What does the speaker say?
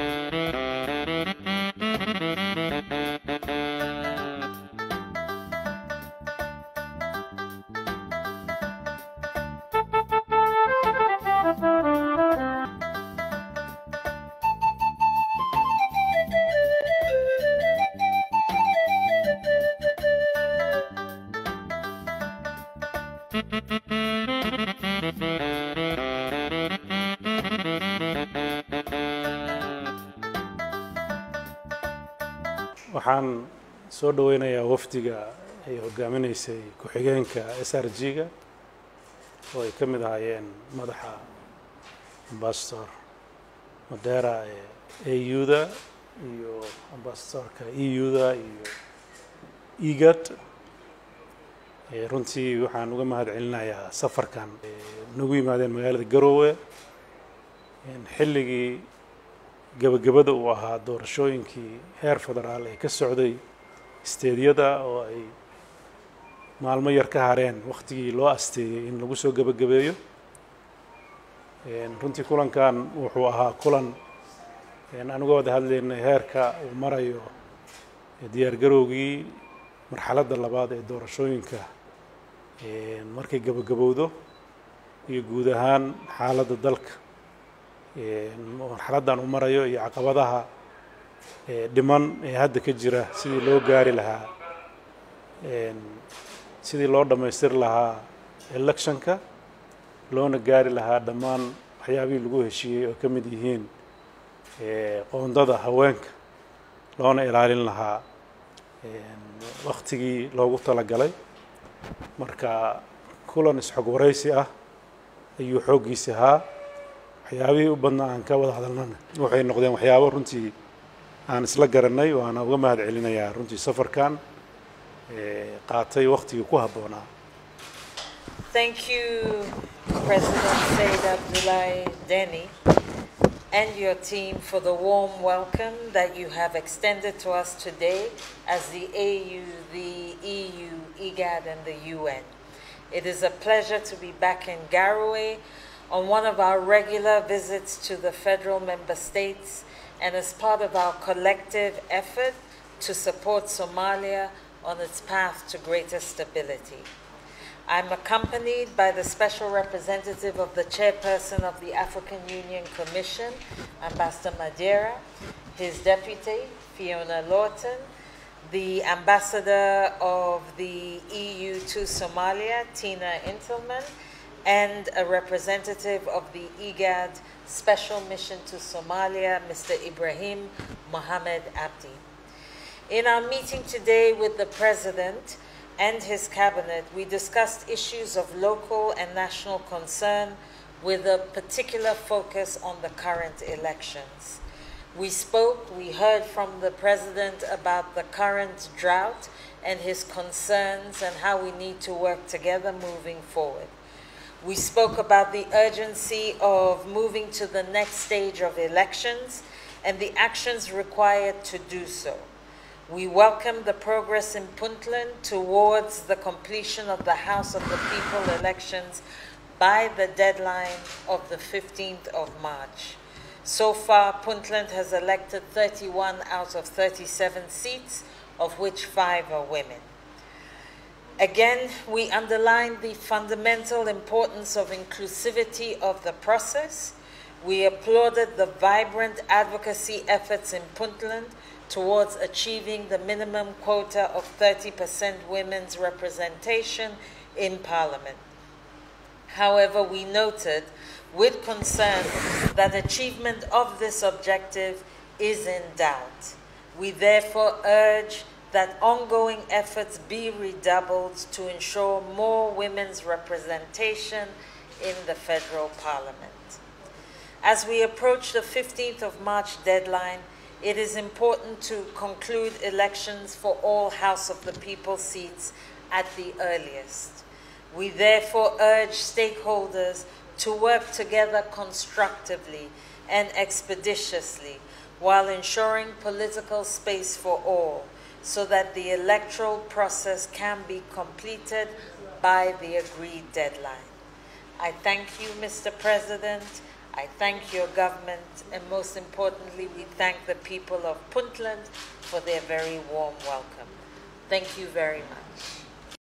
Música waxaan soo dhaweynayaa wafdiga ay hogaaminaysay ku-xigeenka s r g-ga oo ay ka mid ahaayeen madaxa ambasador madera ee a u-da iyo ambasadorka e u-da iyo egad runtii waxaan uga mahad celinayaa safarkan. Nagu yimaadeen magaalada garoowe xilligii gebagabada uu ahaa doorashooyinkii heer federaal ee ka socday isteedyada oo ay maalmo yar ka hareen waktigii loo asteeyey in lagu soo gebagabeeyo. Runtii kulankan wuxuu ahaa kulan anigoo wada hadlaynay heerka uu marayo diyaar garowgii marxaladda labaad ee doorashooyinka. Markay gebagabowdo iyo guud ahaan xaaladda dalka marxaladdan u marayo iyo caqabadaha dhiman ee hadda ka jira sidii loo gaari lahaa sidii loo dhammaystiri lahaa electionka loona gaari lahaa dhammaan waxyaabihii lagu heshiiyey oo ka mid yihiin qoondada haweenka loona ilaalin lahaa waktigii loogu talagalay. Marka kulan isxog waraysi ah ayuu xooggiisi ahaa waxyaabihii u badnaa aan ka wada hadalnana waxay noqdeen waxyaabo runtii aan isla garanay waana uga mahad celinayaa runtii safarkan qaatay waktigii ku habboonaa Thank you, President Said Abdullahi Deni and your team for the warm welcome that you have extended to us today as the AU, the EU, IGAD, and the UN. It is a pleasure to be back in Garowe on one of our regular visits to the federal member states and as part of our collective effort to support Somalia on its path to greater stability. I'm accompanied by the Special Representative of the Chairperson of the African Union Commission, Ambassador Madeira, his deputy, Fiona Lortan, the Ambassador of the EU to Somalia, Tiina Intelmann, and a representative of the IGAD Special Mission to Somalia, Mr. Ibrahim Mohamed Abdi. In our meeting today with the President and his cabinet, we discussed issues of local and national concern with a particular focus on the current elections. We spoke, we heard from the President about the current drought and his concerns and how we need to work together moving forward. We spoke about the urgency of moving to the next stage of elections and the actions required to do so. We welcome the progress in Puntland towards the completion of the House of the People elections by the deadline of the 15th of March. So far, Puntland has elected 31 out of 37 seats, of which five are women. Again, we underline the fundamental importance of inclusivity of the process. We applauded the vibrant advocacy efforts in Puntland towards achieving the minimum quota of 30% women's representation in Parliament. However, we noted with concern that achievement of this objective is in doubt. We therefore urge that ongoing efforts be redoubled to ensure more women's representation in the federal parliament. As we approach the 15th of March deadline, it is important to conclude elections for all House of the People seats at the earliest. We therefore urge stakeholders to work together constructively and expeditiously while ensuring political space for all so that the electoral process can be completed by the agreed deadline. I thank you, Mr. President. I thank your government, and most importantly, we thank the people of Puntland for their very warm welcome. Thank you very much.